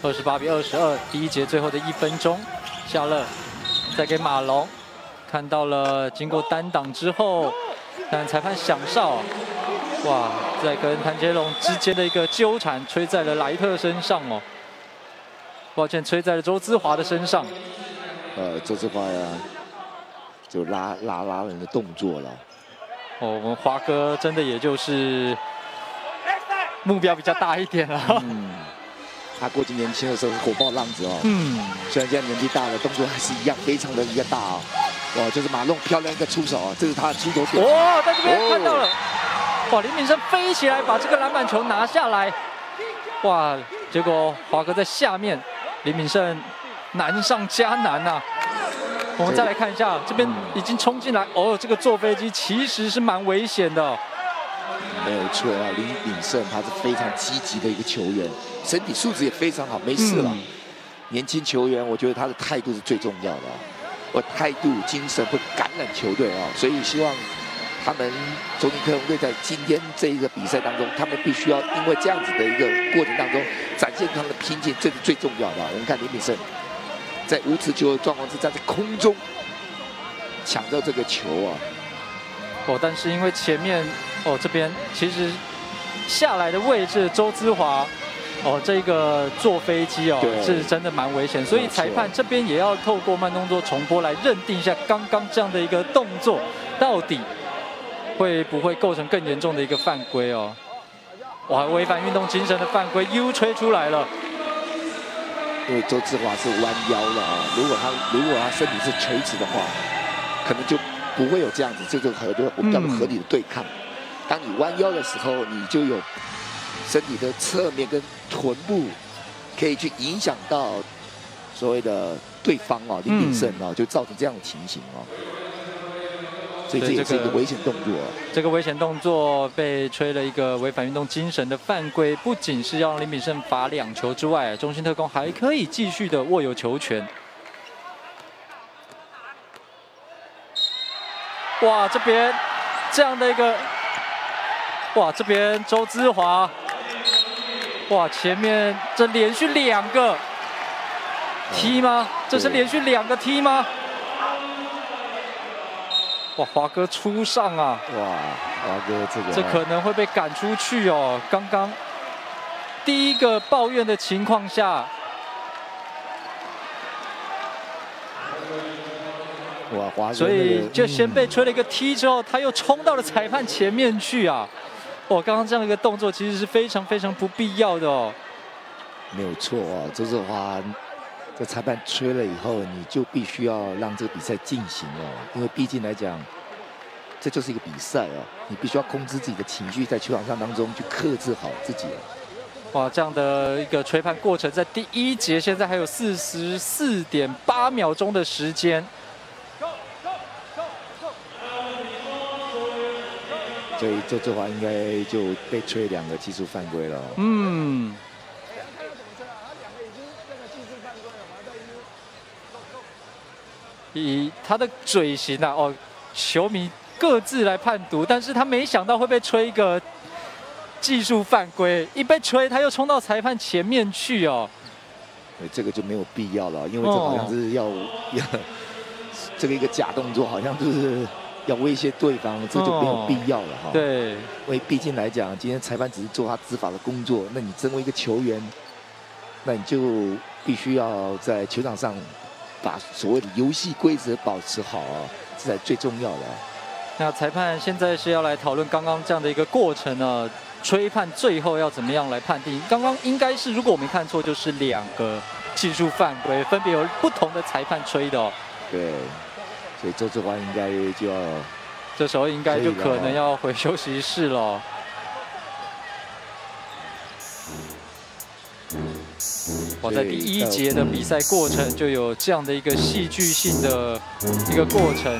二十八比二十二，第一节最后的一分钟，夏乐再给马龙看到了，经过单挡之后，但裁判响哨，哇，在跟谭杰龙之间的一个纠缠，吹在了莱特身上哦。抱歉，吹在了周姿华的身上。呃，周姿华呀，就拉拉拉人的动作了。哦，我们华哥真的也就是目标比较大一点了。嗯，他过去年轻的时候是火爆浪子哦。嗯，虽然现在年纪大了，动作还是一样非常的一个大哦。哇，就是马龙漂亮一个出手啊，这是他的出手点。哇，在这边看到了。哇，林敏生飞起来把这个篮板球拿下来。哇，结果华哥在下面，林敏胜难上加难呐。我们再来看一下，这边已经冲进来哦，这个坐飞机其实是蛮危险的。没有错啊，林炳胜他是非常积极的一个球员，身体素质也非常好，没事了。年轻球员，我觉得他的态度是最重要的，我态度、精神会感染球队啊，所以希望他们中尼克隆队在今天这一个比赛当中，他们必须要因为这样子的一个过程当中，展现他们的拼劲，这是最重要的。我们看林炳胜。在无持球的状况之下，在空中抢到这个球啊！哦，但是因为前面哦这边其实下来的位置，周姿华哦这个坐飞机哦是真的蛮危险，所以裁判这边也要透过慢动作重播来认定一下刚刚这样的一个动作到底会不会构成更严重的一个犯规哦！哇，违反运动精神的犯规，U 吹出来了。因为周志华是弯腰了啊，如果他如果他身体是垂直的话，可能就不会有这样子这种合我们叫做合理的对抗。当你弯腰的时候，你就有身体的侧面跟臀部可以去影响到所谓的对方啊，林炳胜啊，就造成这样的情形哦。所以这也是一个危险动作。这个危险动作被吹了一个违反运动精神的犯规，不仅是要让林炳胜罚两球之外，中心特工还可以继续的握有球权。哇，这边这样的一个，哇，这边周之华，哇，前面这连续两个踢吗？这是连续两个踢吗？哇，华哥出上啊！哇，华哥这个这可能会被赶出去哦。刚刚第一个抱怨的情况下，哇，华哥，所以就先被吹了一个踢之后，他又冲到了裁判前面去啊！哇，刚刚这样一个动作其实是非常非常不必要的哦。没有错啊，周志华。这裁判吹了以后，你就必须要让这个比赛进行哦，因为毕竟来讲，这就是一个比赛哦，你必须要控制自己的情绪，在球场上当中去克制好自己。哇，这样的一个吹判过程，在第一节现在还有四十四点八秒钟的时间。所以这句话应该就被吹两个技术犯规了。嗯。以他的嘴型啊，哦，球迷各自来判读，但是他没想到会被吹一个技术犯规，一被吹他又冲到裁判前面去哦。这个就没有必要了，因为这好像是要要 这个一个假动作，好像就是要威胁对方，这就没有必要了哈。对，因为毕竟来讲，今天裁判只是做他执法的工作，那你身为一个球员，那你就必须要在球场上。把所谓的游戏规则保持好啊，这才最重要的。那裁判现在是要来讨论刚刚这样的一个过程呢？吹判最后要怎么样来判定？刚刚应该是如果我没看错，就是两个技术犯规，分别有不同的裁判吹的哦。对，所以周志华应该就要，这时候应该就可能要回休息室了。哇，在第一节的比赛过程就有这样的一个戏剧性的一个过程。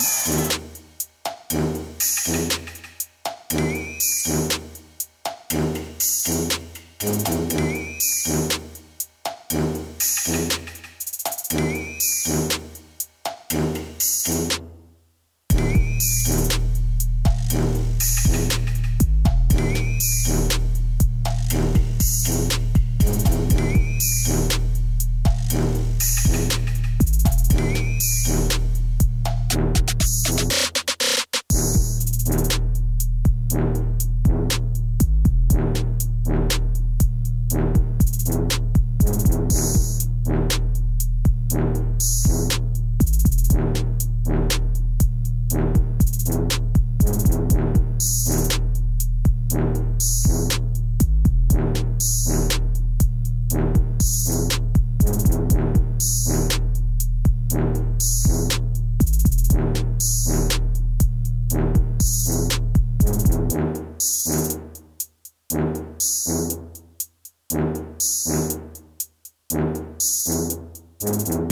嗯